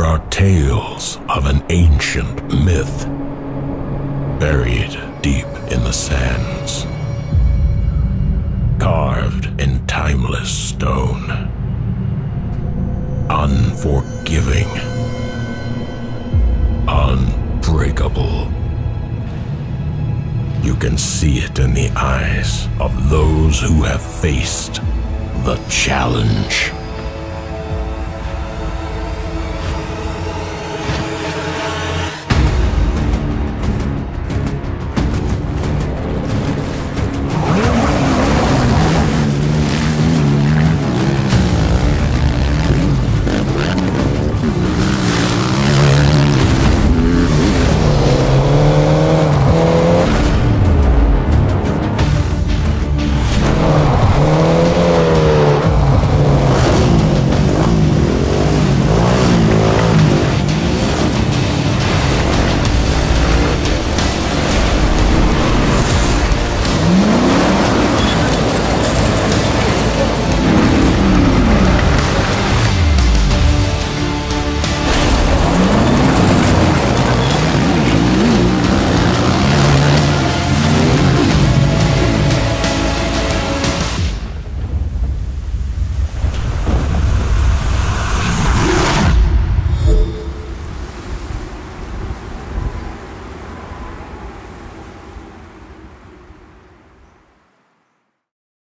There are tales of an ancient myth buried deep in the sands, carved in timeless stone, unforgiving, unbreakable. You can see it in the eyes of those who have faced the challenge.